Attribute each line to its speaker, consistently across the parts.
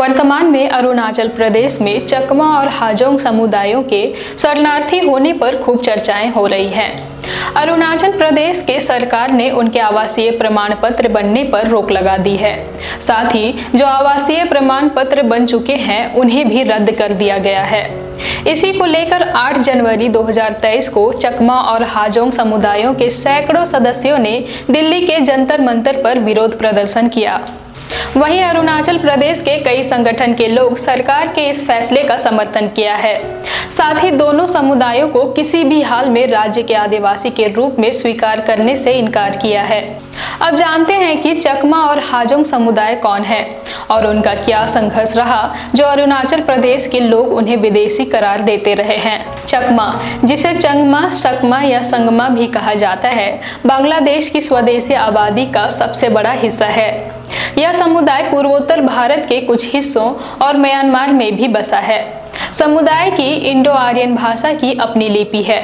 Speaker 1: वर्तमान में अरुणाचल प्रदेश में चकमा और हाजोंग समुदायों के शरणार्थी होने पर खूब चर्चाएँ हो रही हैं। अरुणाचल प्रदेश के सरकार ने उनके आवासीय प्रमाण पत्र बनने पर रोक लगा दी है। साथ ही जो आवासीय प्रमाण पत्र बन चुके हैं, उन्हें भी रद्द कर दिया गया है। इसी को लेकर 8 जनवरी 2023 को चकमा और हाजोंग समुदायों के सैकड़ों सदस्यों ने दिल्ली के जंतर मंतर पर विरोध प्रदर्शन किया। वहीं अरुणाचल प्रदेश के कई संगठन के लोग सरकार के इस फैसले का समर्थन किया है। साथ ही दोनों समुदायों को किसी भी हाल में राज्य के आदिवासी के रूप में स्वीकार करने से इनकार किया है। अब जानते हैं कि चकमा और हाजोंग समुदाय कौन है और उनका क्या संघर्ष रहा, जो अरुणाचल प्रदेश के लोग उन्हें विदेशी करार देते रहे हैं। चकमा, जिसे चंगमा, सकमा या संगमा भी कहा जाता है, बांग्लादेश की स्वदेशी आबादी का सबसे बड़ा हिस्सा है। यह समुदाय पूर्वोत्तर भारत के कुछ हिस्सों और म्यांमार में भी बसा है। समुदाय की इंडो आर्यन भाषा की अपनी लिपि है,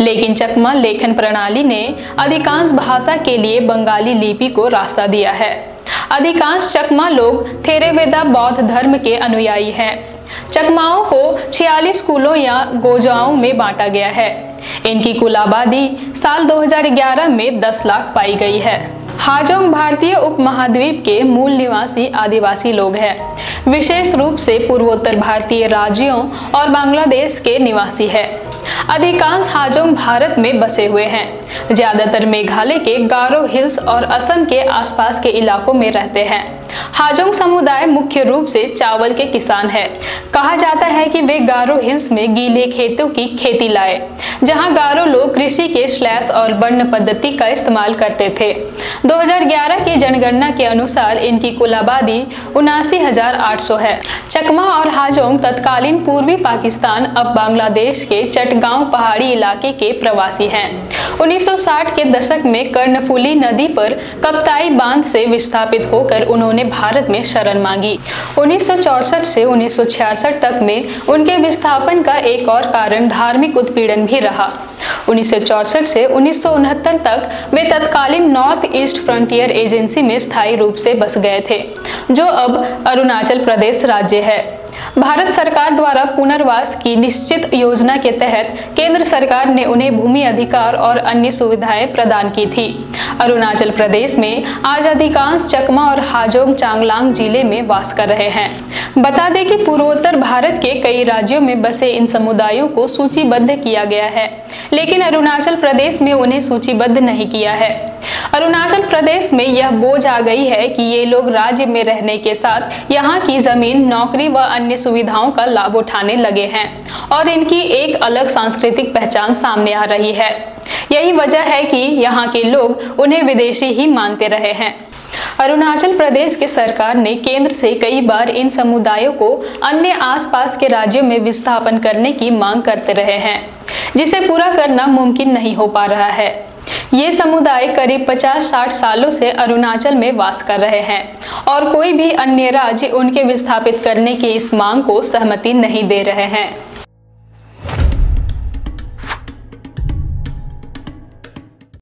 Speaker 1: लेकिन चकमा लेखन प्रणाली ने अधिकांश भाषा के लिए बंगाली लिपि को रास्ता दिया है। अधिकांश चकमा लोग थेरेवेदा बौद्ध धर्म के अनुयायी हैं। चकमाओं को 46 स्कूलों या गोजाओं में बांटा गया है। इनकी कुल आबादी साल 2011 में 10 लाख पाई गई है। हाजोंग भारतीय उपमहाद्वीप के मूल निवासी आदिवासी लोग हैं। विशेष रूप से पूर्वोत्तर भारतीय राज्यों और बांग्लादेश के निवासी है। अधिकांश हाजोंग भारत में बसे हुए हैं। ज़्यादातर मेघालय के गारो हिल्स और असम के आसपास के इलाकों में रहते हैं। हाजोंग समुदाय मुख्य रूप से चावल के किसान है। कहा जाता है कि वे गारो हिल्स में गीले खेतों की खेती लाए, जहाँ गारो लोग कृषि के स्लैश और वर्ण पद्धति का इस्तेमाल करते थे। 2011 की जनगणना के अनुसार इनकी कुल आबादी उनासी है। चकमा और हाजोंग तत्कालीन पूर्वी पाकिस्तान अब बांग्लादेश के चटगांव पहाड़ी इलाके के प्रवासी हैं। 1960 के दशक में कर्णफुली नदी पर कप्ताई बाँध से विस्थापित होकर उन्होंने भारत में शरण मांगी। 1964 से 1966 तक में उनके विस्थापन का एक और कारण धार्मिक उत्पीड़न भी रहा। 1964 से उन्नीस सौ उनहत्तर तक वे तत्कालीन नॉर्थ ईस्ट फ्रंटियर एजेंसी में स्थायी रूप से बस गए थे, जो अब अरुणाचल प्रदेश राज्य है। भारत सरकार द्वारा पुनर्वास की निश्चित योजना के तहत केंद्र सरकार ने उन्हें भूमि अधिकार और अन्य सुविधाएँ प्रदान की थी। अरुणाचल प्रदेश में आज अधिकांश चकमा और हाजोंग चांगलांग ज़िले में वास कर रहे हैं। बता दें कि पूर्वोत्तर भारत के कई राज्यों में बसे इन समुदायों को सूचीबद्ध किया गया है लेकिन अरुणाचल प्रदेश में उन्हें सूचीबद्ध नहीं किया है। अरुणाचल प्रदेश में यह बोझ आ गई है कि ये लोग राज्य में रहने के साथ यहाँ की ज़मीन, नौकरी व अन्य सुविधाओं का लाभ उठाने लगे हैं और इनकी एक अलग सांस्कृतिक पहचान सामने आ रही है। यही वजह है कि यहाँ के लोग उन्हें विदेशी ही मानते रहे हैं। अरुणाचल प्रदेश के सरकार ने केंद्र से कई बार इन समुदायों को अन्य आसपास के राज्यों में विस्थापन करने की मांग करते रहे हैं, जिसे पूरा करना मुमकिन नहीं हो पा रहा है। ये समुदाय करीब 50-60 सालों से अरुणाचल में वास कर रहे हैं और कोई भी अन्य राज्य उनके विस्थापित करने की इस मांग को सहमति नहीं दे रहे हैं।